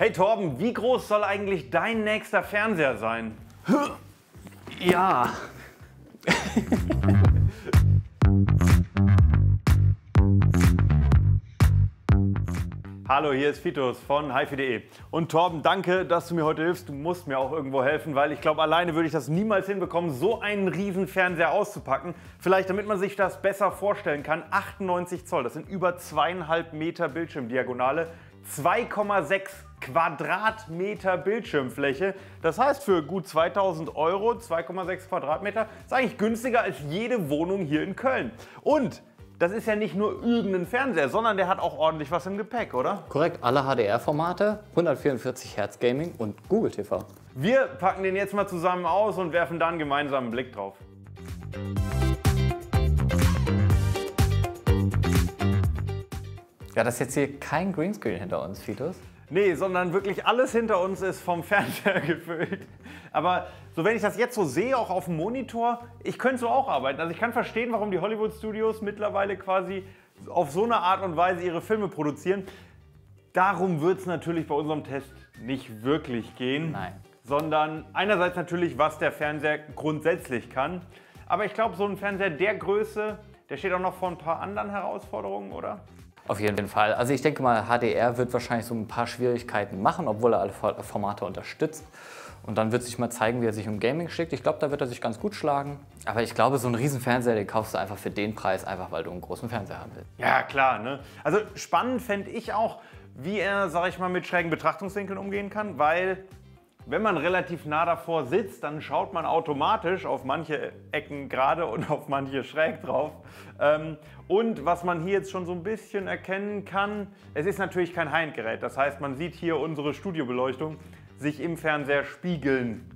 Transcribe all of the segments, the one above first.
Hey Torben, wie groß soll eigentlich dein nächster Fernseher sein? Ja. Hallo, hier ist Fitus von hifi.de. Und Torben, danke, dass du mir heute hilfst. Du musst mir auch irgendwo helfen, weil ich glaube, alleine würde ich das niemals hinbekommen, so einen riesen Fernseher auszupacken. Vielleicht, damit man sich das besser vorstellen kann, 98 Zoll, das sind über zweieinhalb Meter Bildschirmdiagonale, 2,6 Quadratmeter Bildschirmfläche. Das heißt, für gut 2000 Euro, 2,6 Quadratmeter, ist eigentlich günstiger als jede Wohnung hier in Köln. Und das ist ja nicht nur irgendein Fernseher, sondern der hat auch ordentlich was im Gepäck, oder? Korrekt, alle HDR-Formate, 144 Hertz Gaming und Google TV. Wir packen den jetzt mal zusammen aus und werfen dann gemeinsam einen Blick drauf. Ja, das ist jetzt hier kein Greenscreen hinter uns, Fitus. Nee, sondern wirklich alles hinter uns ist vom Fernseher gefüllt. Aber so wenn ich das jetzt so sehe, auch auf dem Monitor, ich könnte so auch arbeiten. Also ich kann verstehen, warum die Hollywood Studios mittlerweile quasi auf so eine Art und Weise ihre Filme produzieren. Darum wird es natürlich bei unserem Test nicht wirklich gehen. Nein. Sondern einerseits natürlich, was der Fernseher grundsätzlich kann. Aber ich glaube, so ein Fernseher der Größe, der steht auch noch vor ein paar anderen Herausforderungen, oder? Auf jeden Fall. Also ich denke mal, HDR wird wahrscheinlich so ein paar Schwierigkeiten machen, obwohl er alle Formate unterstützt. Und dann wird sich mal zeigen, wie er sich um Gaming schickt. Ich glaube, da wird er sich ganz gut schlagen. Aber ich glaube, so einen riesen Fernseher, den kaufst du einfach für den Preis, einfach weil du einen großen Fernseher haben willst. Ja, klar. Ne? Also spannend fände ich auch, wie er, sag ich mal, mit schrägen Betrachtungswinkeln umgehen kann, weil wenn man relativ nah davor sitzt, dann schaut man automatisch auf manche Ecken gerade und auf manche schräg drauf. Ähm, und was man hier jetzt schon so ein bisschen erkennen kann, es ist natürlich kein High-End-Gerät. Das heißt, man sieht hier unsere Studiobeleuchtung sich im Fernseher spiegeln.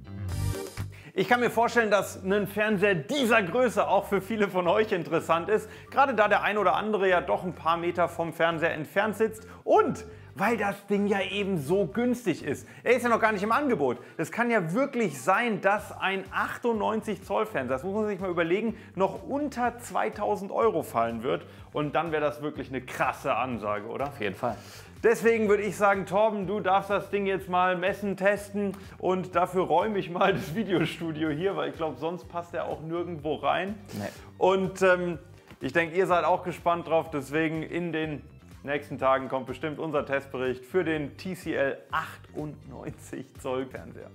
Ich kann mir vorstellen, dass ein Fernseher dieser Größe auch für viele von euch interessant ist, gerade da der ein oder andere ja doch ein paar Meter vom Fernseher entfernt sitzt und weil das Ding ja eben so günstig ist. Er ist ja noch gar nicht im Angebot. Es kann ja wirklich sein, dass ein 98 Zoll Fernseher, das muss man sich mal überlegen, noch unter 2000 Euro fallen wird. Und dann wäre das wirklich eine krasse Ansage, oder? Auf jeden Fall. Deswegen würde ich sagen, Torben, du darfst das Ding jetzt mal messen, testen und dafür räume ich mal das Videostudio hier, weil ich glaube, sonst passt er auch nirgendwo rein. Nee. Und ähm, ich denke, ihr seid auch gespannt drauf, deswegen nächsten Tagen kommt bestimmt unser Testbericht für den TCL 98 Zoll Fernseher.